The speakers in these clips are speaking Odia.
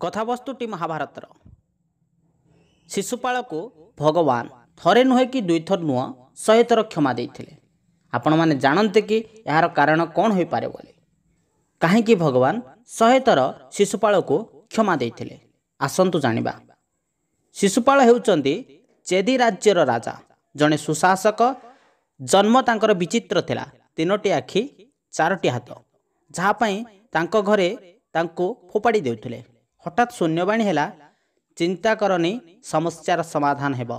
କଥାବସ୍ତୁଟି ମହାଭାରତର। ଶିଶୁପାଳକୁ ଭଗବାନ ଥରେ ନୁହେଁ କି ଦୁଇଥର ନୁହଁ ଶହେ ଥର କ୍ଷମା ଦେଇଥିଲେ। ଆପଣମାନେ ଜାଣନ୍ତି କି ଏହାର କାରଣ କ'ଣ ହୋଇପାରେ ବୋଲି। କାହିଁକି ଭଗବାନ ଶହେ ଥର ଶିଶୁପାଳକୁ କ୍ଷମା ଦେଇଥିଲେ? ଆସନ୍ତୁ ଜାଣିବା। ଶିଶୁପାଳ ହେଉଛନ୍ତି ଚେଦି ରାଜ୍ୟର ରାଜା। ଜଣେ ସୁଶାସକ ଜନ୍ମ ତାଙ୍କର ବିଚିତ୍ର ଥିଲା ତିନୋଟି ଆଖି ଚାରୋଟି ହାତ। ଯାହା ପାଇଁ ତାଙ୍କ ଘରେ ତାଙ୍କୁ ଫୋପାଡ଼ି ଦେଉଥିଲେ। ହଠାତ୍ ଶୂନ୍ୟବାଣୀ ହେଲା ଚିନ୍ତା କରନି ସମସ୍ୟାର ସମାଧାନ ହେବ।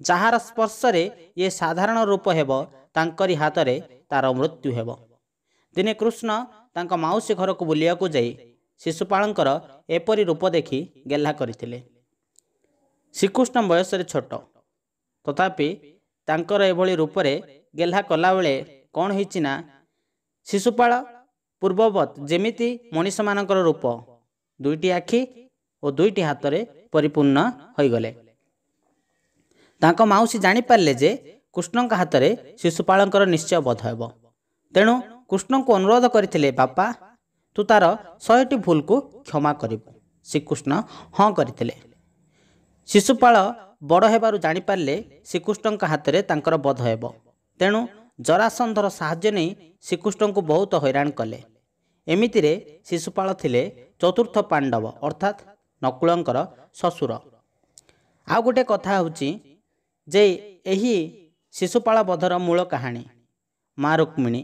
ଯାହାର ସ୍ପର୍ଶରେ ଇଏ ସାଧାରଣ ରୂପ ହେବ ତାଙ୍କରି ହାତରେ ତାର ମୃତ୍ୟୁ ହେବ। ଦିନେ କୃଷ୍ଣ ତାଙ୍କ ମାଉସୀ ଘରକୁ ବୁଲିବାକୁ ଯାଇ ଶିଶୁପାଳଙ୍କର ଏପରି ରୂପ ଦେଖି ଗେହ୍ଲା କରିଥିଲେ। ଶ୍ରୀକୃଷ୍ଣ ବୟସରେ ଛୋଟ। ତଥାପି ତାଙ୍କର ଏଭଳି ରୂପରେ ଗେହ୍ଲା କଲାବେଳେ କ'ଣ ହେଇଛି ନା? ଶିଶୁପାଳ ପୂର୍ବବତ୍ ଯେମିତି ମଣିଷମାନଙ୍କର ରୂପ ଦୁଇଟି ଆଖି ଓ ଦୁଇଟି ହାତରେ ପରିପୂର୍ଣ୍ଣ ହୋଇଗଲେ। ତାଙ୍କ ମାଉସୀ ଜାଣିପାରିଲେ ଯେ କୃଷ୍ଣଙ୍କ ହାତରେ ଶିଶୁପାଳଙ୍କର ନିଶ୍ଚୟ ବଧ ହେବ। ତେଣୁ କୃଷ୍ଣଙ୍କୁ ଅନୁରୋଧ କରିଥିଲେ ବାପା ତୁ ତାର ଶହେଟି ଭୁଲକୁ କ୍ଷମା କରିବୁ। ଶ୍ରୀକୃଷ୍ଣ ହଁ କରିଥିଲେ। ଶିଶୁପାଳ ବଡ଼ ହେବାରୁ ଜାଣିପାରିଲେ ଶ୍ରୀକୃଷ୍ଣଙ୍କ ହାତରେ ତାଙ୍କର ବଧ ହେବ। ତେଣୁ ଜରାସନ୍ଧର ସାହାଯ୍ୟ ନେଇ ଶ୍ରୀକୃଷ୍ଣଙ୍କୁ ବହୁତ ହଇରାଣ କଲେ। ଏମିତିରେ ଶିଶୁପାଳ ଥିଲେ ଚତୁର୍ଥ ପାଣ୍ଡବ ଅର୍ଥାତ୍ ନକୁଳଙ୍କର ଶ୍ୱଶୁର। ଆଉ ଗୋଟେ କଥା ହେଉଛି ଯେ ଏହି ଶିଶୁପାଳ ବଧର ମୂଳ କାହାଣୀ ମା ରୁକ୍ମିଣୀ।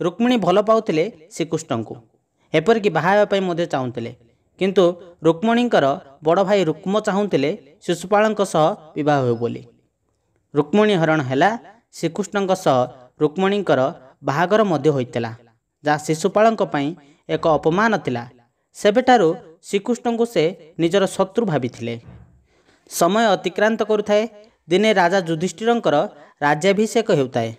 ରୁକ୍ମିଣୀ ଭଲ ପାଉଥିଲେ ଶ୍ରୀକୃଷ୍ଣଙ୍କୁ ଏପରିକି ବାହା ହେବା ପାଇଁ ମଧ୍ୟ ଚାହୁଁଥିଲେ। କିନ୍ତୁ ରୁକ୍ମିଣୀଙ୍କର ବଡ଼ ଭାଇ ରୁକ୍ମ ଚାହୁଁଥିଲେ ଶିଶୁପାଳଙ୍କ ସହ ବିବାହ ହେଉ ବୋଲି। ରୁକ୍ମିଣୀ ହରଣ ହେଲା ଶ୍ରୀକୃଷ୍ଣଙ୍କ ସହ ରୁକ୍ମିଣୀଙ୍କର ବାହାଘର ମଧ୍ୟ ହୋଇଥିଲା ଯାହା ଶିଶୁପାଳଙ୍କ ପାଇଁ ଏକ ଅପମାନ ଥିଲା। ସେବେଠାରୁ ଶ୍ରୀକୃଷ୍ଣଙ୍କୁ ସେ ନିଜର ଶତ୍ରୁ ଭାବିଥିଲେ। ସମୟ ଅତିକ୍ରାନ୍ତ କରୁଥାଏ ଦିନେ ରାଜା ଯୁଧିଷ୍ଠିରଙ୍କର ରାଜ୍ୟାଭିଷେକ ହେଉଥାଏ।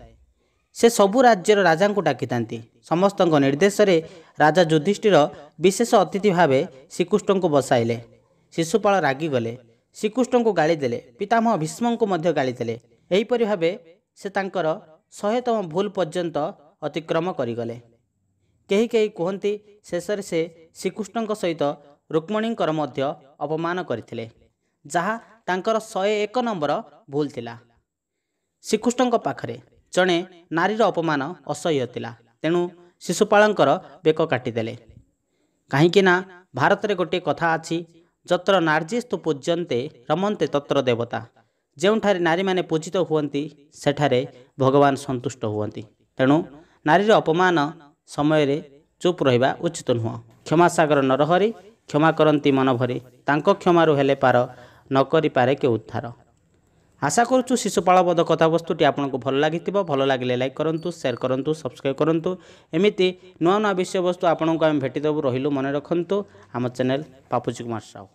ସେ ସବୁ ରାଜ୍ୟର ରାଜାଙ୍କୁ ଡାକିଥାନ୍ତି। ସମସ୍ତଙ୍କ ନିର୍ଦ୍ଦେଶରେ ରାଜା ଯୁଧିଷ୍ଠିର ବିଶେଷ ଅତିଥି ଭାବେ ଶ୍ରୀକୃଷ୍ଣଙ୍କୁ ବସାଇଲେ। ଶିଶୁପାଳ ରାଗିଗଲେ। ଶ୍ରୀକୃଷ୍ଣଙ୍କୁ ଗାଳି ଦେଲେ। ପିତାମହ ଭୀଷ୍ମଙ୍କୁ ମଧ୍ୟ ଗାଳି ଦେଲେ। ଏହିପରି ଭାବେ ସେ ତାଙ୍କର ଶହେତମ ଭୁଲ ପର୍ଯ୍ୟନ୍ତ ଅତିକ୍ରମ କରିଗଲେ। କେହି କେହି କୁହନ୍ତି ଶେଷରେ ସେ ଶ୍ରୀକୃଷ୍ଣଙ୍କ ସହିତ ରୁକ୍ମଣୀଙ୍କର ମଧ୍ୟ ଅପମାନ କରିଥିଲେ ଯାହା ତାଙ୍କର ଶହେ ଏକ ନମ୍ବର ଭୁଲ ଥିଲା। ଶ୍ରୀକୃଷ୍ଣଙ୍କ ପାଖରେ ଜଣେ ନାରୀର ଅପମାନ ଅସହ୍ୟ ଥିଲା ତେଣୁ ଶିଶୁପାଳଙ୍କର ବେକ କାଟିଦେଲେ। କାହିଁକି ନା ଭାରତରେ ଗୋଟିଏ କଥା ଅଛି ଯତ୍ର ନାର୍ଯ୍ୟସ୍ତୁ ପୂଜ୍ୟନ୍ତେ ରମନ୍ତେ ତତ୍ର ଦେବତା। ଯେଉଁଠାରେ ନାରୀମାନେ ପୂଜିତ ହୁଅନ୍ତି ସେଠାରେ ଭଗବାନ ସନ୍ତୁଷ୍ଟ ହୁଅନ୍ତି। ତେଣୁ ନାରୀର ଅପମାନ ସମୟରେ ଚୁପ୍ ରହିବା ଉଚିତ ନୁହଁ। କ୍ଷମାସାଗର ନରହରି କ୍ଷମା କରନ୍ତି ମନ ଭରି ତାଙ୍କ କ୍ଷମାରୁ ହେଲେ ପାର ନ କରିପାରେ କେ ଉଦ୍ଧାର। ଆଶା କରୁଛୁ ଶିଶୁପାଳବଧ କଥାବସ୍ତୁଟି ଆପଣଙ୍କୁ ଭଲ ଲାଗିଥିବ ଭଲ ଲାଗିଲେ ଲାଇକ୍ କରନ୍ତୁ ସେୟାର କରନ୍ତୁ ସବସ୍କ୍ରାଇବ୍ କରନ୍ତୁ। ଏମିତି ନୂଆ ନୂଆ ବିଷୟବସ୍ତୁ ଆପଣଙ୍କୁ ଆମେ ଭେଟିଦେବୁ ରହିଲୁ ମନେ ରଖନ୍ତୁ। ଆମ ଚ୍ୟାନେଲ୍ ପାପୁଜି କୁମାର ସାହୁ।